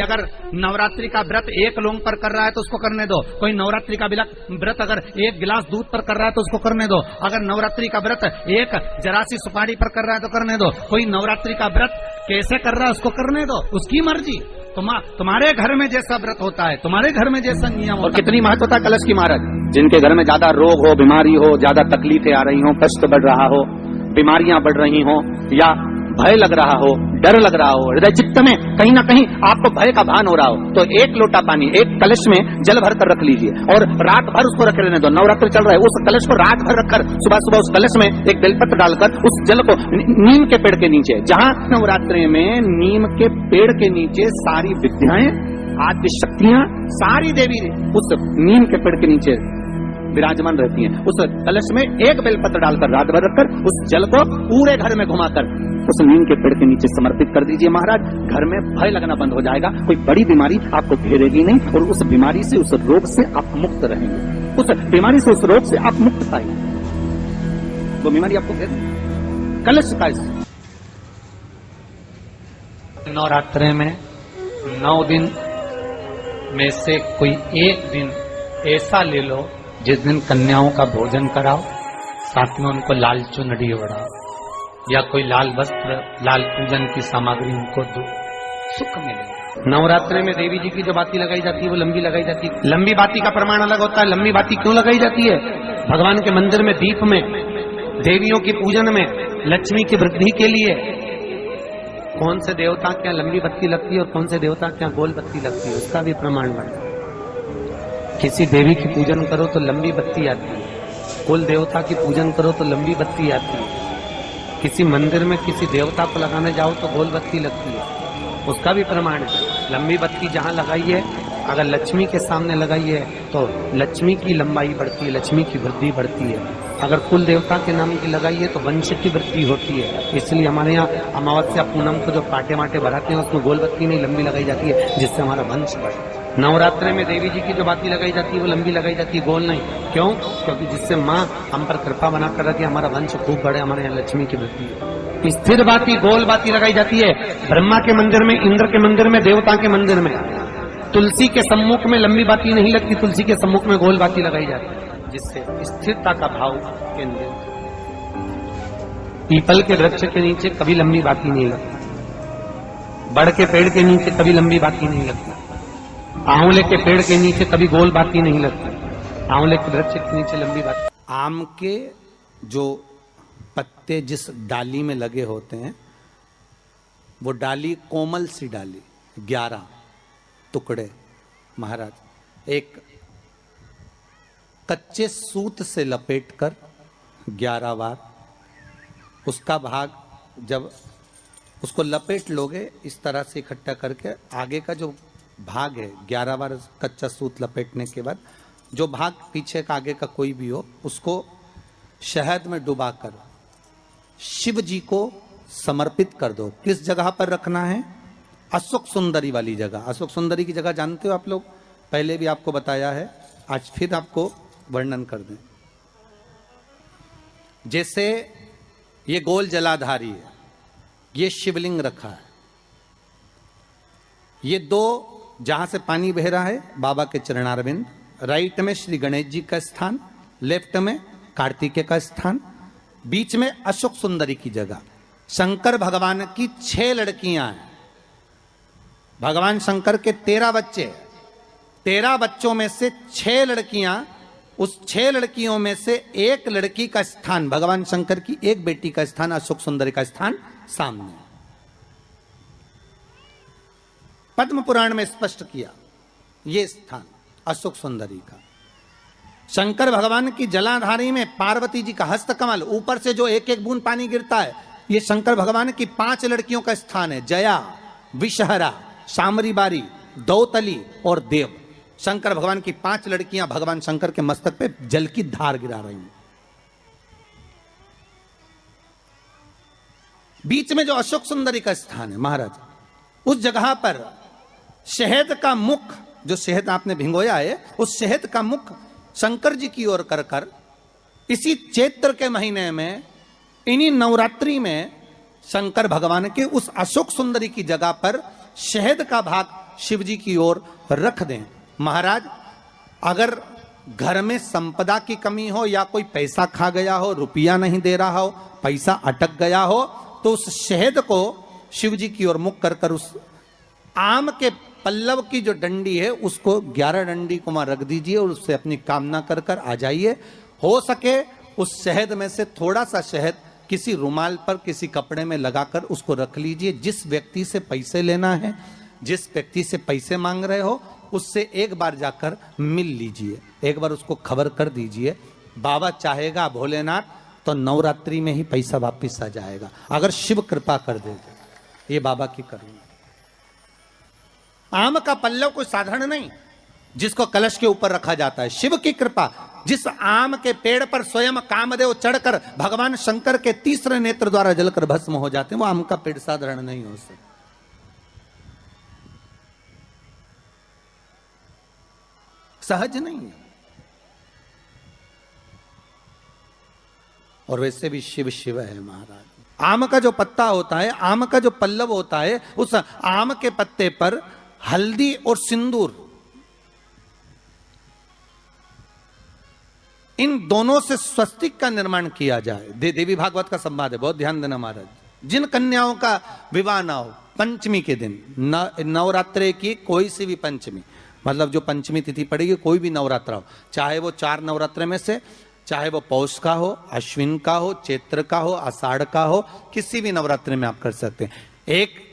अगर नवरात्रि का व्रत एक लोंग पर कर रहा है तो उसको करने दो। कोई नवरात्रि का व्रत अगर एक गिलास दूध पर कर रहा है तो उसको करने दो। अगर नवरात्रि का व्रत एक जरासी सुपारी पर कर रहा है तो करने दो। कोई नवरात्रि का व्रत कैसे कर रहा है उसको करने दो। उसकी मर्ज़ी। तुमा तुम्हारे घर में जैसा व्रत होता है तुम्हारे घर में जैसा नियम और होता है। कितनी महत्वता कलश की महाराज? जिनके घर में ज़्यादा रोग हो बीमारी हो ज़्यादा तकलीफें आ रही हो कष्ट बढ़ रहा हो बीमारियाँ बढ़ रही हो या भय लग रहा हो डर लग रहा हो, हृदय चित्त में कहीं ना कहीं आपको भय का भान हो रहा हो तो एक लोटा पानी, एक कलश में जल भर कर रख लीजिए और रात भर उसको रख रहने दो। नवरात्र चल रहा है, उस कलश को रात भर रखकर सुबह सुबह उस कलश में एक बेलपत्र डालकर उस जल को नीम के पेड़ के नीचे, जहाँ नवरात्र में नीम के पेड़ के नीचे सारी विद्याएँ आद्य शक्तियाँ सारी देवी उस नीम के पेड़ के नीचे विराजमान रहती हैं। उस कलश में एक बेलपत्र डालकर रात भर रखकर उस जल को पूरे घर में घुमाकर उस नीम के पेड़ के नीचे समर्पित कर दीजिए महाराज। घर में भय लगना बंद हो जाएगा। कोई बड़ी बीमारी आपको घेरेगी नहीं और उस बीमारी से, उस रोग से आप मुक्त रहेंगे। उस बीमारी से, उस रोग से आप मुक्त पाएँगे। वो बीमारी आपको घेर कलश का नवरात्रे में नौ दिन में से कोई एक दिन ऐसा ले लो जिस दिन कन्याओं का भोजन कराओ, साथ में उनको लाल चुनरी ओढ़ाओ या कोई लाल वस्त्र लाल पूजन की सामग्री उनको दो। सुख मिलेगा नवरात्रे में देवी जी की जो बाती लगाई जाती है वो लंबी लगाई जाती है। लंबी बाती का प्रमाण अलग होता है लंबी बाती क्यों लगाई जाती है? भगवान के मंदिर में दीप में देवियों की पूजन में लक्ष्मी की वृद्धि के लिए। कौन से देवता क्या लंबी बत्ती लगती है और कौन से देवता क्या गोल बत्ती लगती है उसका भी प्रमाण बनता है। किसी देवी की पूजन करो तो लंबी बत्ती आती है। कुल देवता की पूजन करो तो लंबी बत्ती आती है। किसी मंदिर में किसी देवता को लगाने जाओ तो गोल बत्ती लगती है। उसका भी प्रमाण है। लंबी बत्ती जहाँ लगाई है, अगर लक्ष्मी के सामने लगाई है तो लक्ष्मी की लंबाई बढ़ती है, लक्ष्मी की वृद्धि बढ़ती है। अगर कुल देवता के नाम की लगाई है तो वंश की वृद्धि होती है। इसलिए हमारे यहाँ अमावस्या पूनम को जो पाटे माटे भराते हैं, उसमें गोल बत्ती नहीं, लंबी लगाई जाती है, जिससे हमारा वंश बढ़े। नवरात्रे में देवी जी की जो बाती लगाई जाती है, वो लंबी लगाई जाती है, गोल नहीं। क्यों? क्योंकि जिससे माँ हम पर कृपा बना कर रखे हमारा वंश खूब बढ़े हमारे यहाँ लक्ष्मी की वृद्धि हो। स्थिर बाती, गोल बाती लगाई जाती है, ब्रह्मा के मंदिर में, इंद्र के मंदिर में, देवता के मंदिर में। तुलसी के सम्मुख में लंबी बाती नहीं लगती, तुलसी के सम्मुख में गोल बाती लगाई जाती है, जिससे स्थिरता का भाव केंद्रित पीपल के वृक्ष के नीचे कभी लंबी बाती नहीं लगती। बड़ के पेड़ के नीचे कभी लंबी बाती नहीं लगती। आंवले के पेड़ के नीचे कभी गोल बाती नहीं लगती। आंवले के वृक्ष के नीचे लंबी बाती। आम के जो पत्ते जिस डाली में लगे होते हैं, वो डाली कोमल सी डाली, ग्यारह टुकड़े, महाराज। एक कच्चे सूत से लपेटकर ग्यारह बार, उसका भाग जब उसको लपेट लोगे, इस तरह से इकट्ठा करके आगे का जो भाग है। ग्यारह बार कच्चा सूत लपेटने के बाद जो भाग पीछे का आगे का कोई भी हो, उसको शहद में डुबाकर शिव जी को समर्पित कर दो। किस जगह पर रखना है? अशोक सुंदरी वाली जगह। अशोक सुंदरी की जगह जानते हो आप लोग? पहले भी आपको बताया है, आज फिर आपको वर्णन कर दें। जैसे ये गोल जलाधारी है, ये शिवलिंग रखा है, ये दो जहाँ से पानी बह रहा है, बाबा के चरणारविंद राइट में श्री गणेश जी का स्थान, लेफ़्ट में कार्तिकेय का स्थान, बीच में अशोक सुंदरी की जगह। शंकर भगवान की छह लड़कियाँ हैं। भगवान शंकर के तेरह बच्चे तेरह बच्चों में से छह लड़कियाँ, उस छह लड़कियों में से एक लड़की का स्थान, भगवान शंकर की एक बेटी का स्थान, अशोक सुंदरी का स्थान सामने है। पद्म पुराण में स्पष्ट किया, ये स्थान, अशोक सुंदरी का। शंकर भगवान की जलाधारी में पार्वती जी का हस्त कमल ऊपर से जो एक एक बूंद पानी गिरता है, ये शंकर भगवान की पाँच लड़कियों का स्थान है, जया, विषहरा शामरी बारी दौतली और देव। शंकर भगवान की पाँच लड़कियाँ भगवान शंकर के मस्तक पे जल की धार गिरा रही हैं। बीच में जो अशोक सुंदरी का स्थान है, महाराज, उस जगह पर शहद का मुख, जो शहद आपने भिंगोया है, उस शहद का मुख शंकर जी की ओर कर कर, इसी चैत्र के महीने में, इन्हीं नवरात्रि में, शंकर भगवान के उस अशोक सुंदरी की जगह पर शहद का भाग शिव जी की ओर रख दें। महाराज, अगर घर में संपदा की कमी हो, या कोई पैसा खा गया हो, रुपया नहीं दे रहा हो, पैसा अटक गया हो तो उस शहद को शिव जी की ओर मुख कर कर उस आम के पल्लव की जो डंडी है, उसको ग्यारह डंडी को वहाँ रख दीजिए और उससे अपनी कामना कर कर आ जाइए। हो सके उस शहद में से थोड़ा सा शहद किसी रुमाल पर, किसी कपड़े में लगाकर उसको रख लीजिए। जिस व्यक्ति से पैसे लेना है, जिस व्यक्ति से पैसे मांग रहे हो, उससे एक बार जाकर मिल लीजिए। एक बार उसको खबर कर दीजिए। बाबा चाहेगा भोलेनाथ तो नवरात्रि में ही पैसा वापिस आ जाएगा। अगर शिव कृपा कर दे ये बाबा की करुणा। आम का पल्लव कोई साधारण नहीं, जिसको कलश के ऊपर रखा जाता है। शिव की कृपा, जिस आम के पेड़ पर स्वयं कामदेव चढ़कर भगवान शंकर के तीसरे नेत्र द्वारा जलकर भस्म हो जाते हैं, वो आम का पेड़ साधारण नहीं हो सकता। सहज नहीं है। और वैसे भी शिव शिव है महाराज। आम का जो पत्ता होता है, आम का जो पल्लव होता है, उस आम के पत्ते पर हल्दी और सिंदूर। इन दोनों से स्वस्तिक का निर्माण किया जाए। दे, देवी भागवत का संवाद है बहुत ध्यान देना महाराज। जिन कन्याओं का विवाह ना हो पंचमी के दिन नवरात्रे की कोई सी भी पंचमी मतलब जो पंचमी तिथि पड़ेगी कोई भी नवरात्रा हो चाहे वो चार नवरात्रे में से चाहे वो पौष का हो अश्विन का हो चैत्र का हो आषाढ़ का हो किसी भी नवरात्रि में आप कर सकते हैं। एक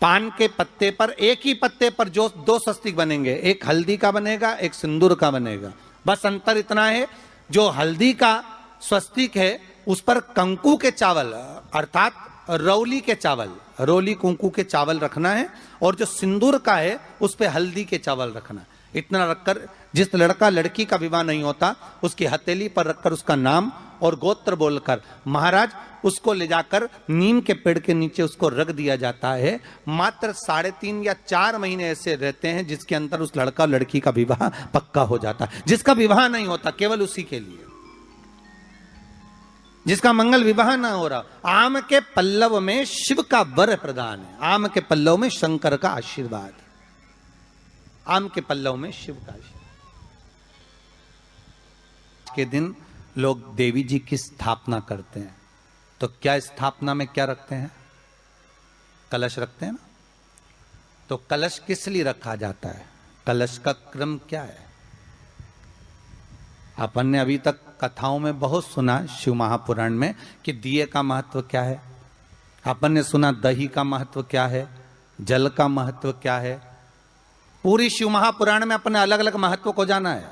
पान के पत्ते पर, एक ही पत्ते पर जो दो स्वस्तिक बनेंगे, एक हल्दी का बनेगा, एक सिंदूर का बनेगा। बस अंतर इतना है, जो हल्दी का स्वस्तिक है, उस पर कंकु के चावल, अर्थात रौली के चावल, रौली, कुंकू के चावल रखना है, और जो सिंदूर का है, उस पर हल्दी के चावल रखना है। इतना रखकर, जिस लड़का लड़की का विवाह नहीं होता, उसकी हथेली पर रखकर उसका नाम और गोत्र बोलकर, महाराज, उसको ले जाकर नीम के पेड़ के नीचे उसको रख दिया जाता है। मात्र साढ़े तीन या चार महीने ऐसे रहते हैं जिसके अंदर उस लड़का लड़की का विवाह पक्का हो जाता है। जिसका विवाह नहीं होता, केवल उसी के लिए। जिसका मंगल विवाह ना हो रहा, आम के पल्लव में शिव का वर प्रदान है। आम के पल्लव में शंकर का आशीर्वाद। आम के पल्लव में शिव का के दिन लोग देवी जी की स्थापना करते हैं। तो क्या स्थापना में क्या रखते हैं? कलश रखते हैं ना? तो कलश किस लिए रखा जाता है? कलश का क्रम क्या है? अपन ने अभी तक कथाओं में बहुत सुना शिव महापुराण में कि दिए का महत्व क्या है। अपन ने सुना दही का महत्व क्या है? जल का महत्व क्या है? पूरी शिव महापुराण में अपने अलग अलग महत्व को जाना है।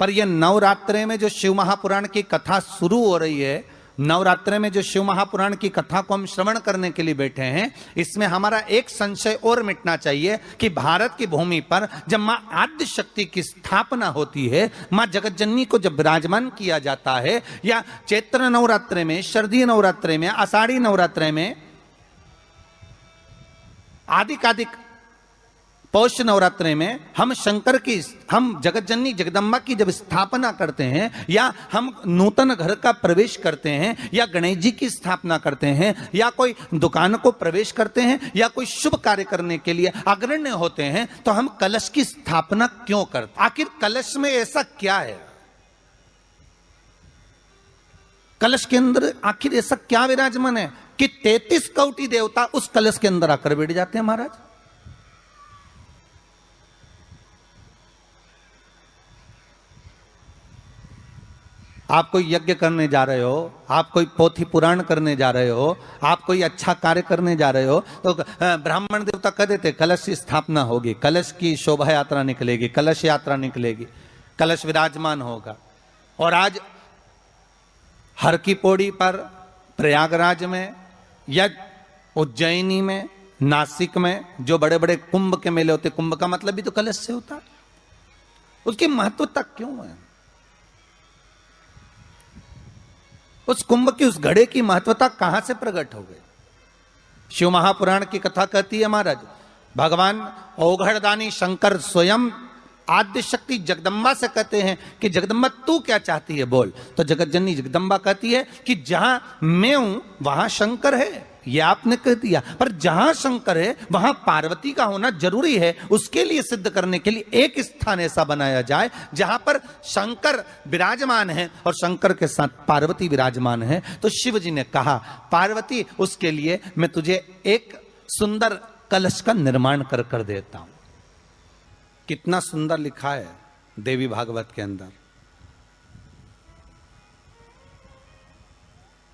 पर यह नवरात्रे में जो शिव महापुराण की कथा शुरू हो रही है, नवरात्रे में जो शिव महापुराण की कथा को हम श्रवण करने के लिए बैठे हैं, इसमें हमारा एक संशय और मिटना चाहिए कि भारत की भूमि पर जब माँ आद्य शक्ति की स्थापना होती है, माँ जगतजननी को जब विराजमान किया जाता है, या चैत्र नवरात्रे में शरदीय नवरात्रे में, आषाढ़ी नवरात्रे में, आदिकादिक पौष नवरात्र में हम शंकर की, हम जगतजननी जगदम्बा की जब स्थापना करते हैं, या हम नूतन घर का प्रवेश करते हैं, या गणेश जी की स्थापना करते हैं, या कोई दुकान को प्रवेश करते हैं, या कोई शुभ कार्य करने के लिए अग्रण्य होते हैं तो हम कलश की स्थापना क्यों करते आखिर कलश में ऐसा क्या है? कलश के अंदर आखिर ऐसा क्या विराजमान है कि तैतीस कौटी देवता उस कलश के अंदर आकर बैठ जाते हैं महाराज। आप कोई यज्ञ करने जा रहे हो, आप कोई पोथी पुराण करने जा रहे हो, आप कोई अच्छा कार्य करने जा रहे हो तो ब्राह्मण देवता कह देते, कलश की स्थापना होगी, कलश की शोभा यात्रा निकलेगी, कलश यात्रा निकलेगी, कलश विराजमान होगा। और आज हर की पौड़ी पर, प्रयागराज में, या उज्जैनी में, नासिक में, जो बड़े बड़े कुंभ के मेले होते, कुंभ का मतलब भी तो कलश से होता। है उसकी महत्वता क्यों है? उस कुंभ की, उस घड़े की महत्वता कहाँ से प्रकट हो गई? शिव महापुराण की कथा कहती है महाराज, भगवान औघड़दानी शंकर स्वयं आद्य शक्ति जगदम्बा से कहते हैं कि जगदम्बा, तू क्या चाहती है बोल। तो जगत जननी जगदम्बा कहती है कि जहाँ मैं हूँ, वहाँ शंकर है। ये आपने कह दिया। पर जहाँ शंकर है, वहाँ पार्वती का होना ज़रूरी है। उसके लिए सिद्ध करने के लिए एक स्थान ऐसा बनाया जाए जहाँ पर शंकर विराजमान है और शंकर के साथ पार्वती विराजमान है। तो शिव जी ने कहा, पार्वती, उसके लिए मैं तुझे एक सुंदर कलश का निर्माण कर कर देता हूँ। कितना सुंदर लिखा है देवी भागवत के अंदर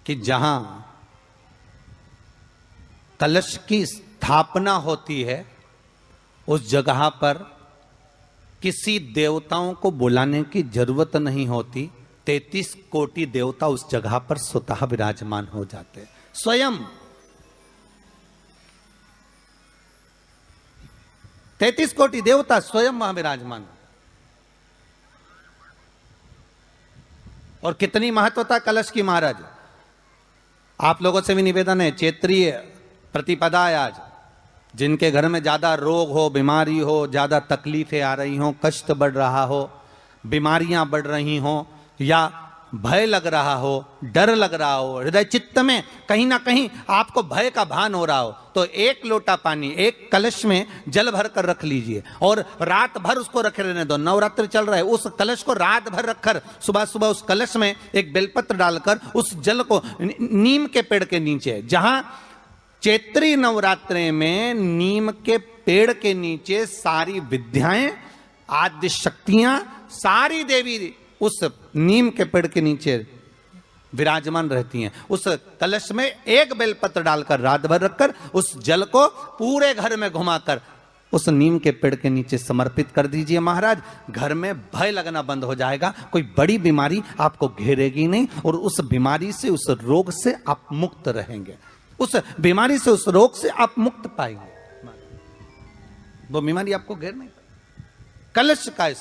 कि जहाँ कलश की स्थापना होती है, उस जगह पर किसी देवताओं को बुलाने की ज़रूरत नहीं होती। तैतीस कोटि देवता उस जगह पर स्वतः विराजमान हो जाते स्वयं तैतीस कोटि देवता स्वयं वहाँ विराजमान। और कितनी महत्वता कलश की महाराज? आप लोगों से भी निवेदन है, क्षेत्रीय प्रतिपदा है आज, जिनके घर में ज़्यादा रोग हो, बीमारी हो, ज़्यादा तकलीफें आ रही हो, कष्ट बढ़ रहा हो, बीमारियाँ बढ़ रही हो, या भय लग रहा हो, डर लग रहा हो, हृदय चित्त में कहीं ना कहीं आपको भय का भान हो रहा हो तो एक लोटा पानी, एक कलश में जल भर कर रख लीजिए और रात भर उसको रखे रहने दो। नवरात्र चल रहा है, उस कलश को रात भर रखकर सुबह सुबह उस कलश में एक बेलपत्र डालकर उस जल को नीम के पेड़ के नीचे, जहाँ चैत्री नवरात्र में नीम के पेड़ के नीचे सारी विद्याएँ, आद्य शक्तियाँ, सारी देवी उस नीम के पेड़ के नीचे विराजमान रहती हैं। उस कलश में एक बेलपत्र डालकर रात भर रखकर उस जल को पूरे घर में घुमाकर उस नीम के पेड़ के नीचे समर्पित कर दीजिए महाराज। घर में भय लगना बंद हो जाएगा। कोई बड़ी बीमारी आपको घेरेगी नहीं और उस बीमारी से, उस रोग से आप मुक्त रहेंगे। उस बीमारी से, उस रोग से आप मुक्त पाएँगे। वो बीमारी आपको घेर नहीं कलश का इस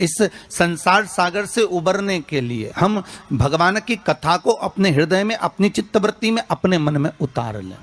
इस संसार सागर से उबरने के लिए हम भगवान की कथा को अपने हृदय में, अपनी चित्तवृत्ति में, अपने मन में उतार लें।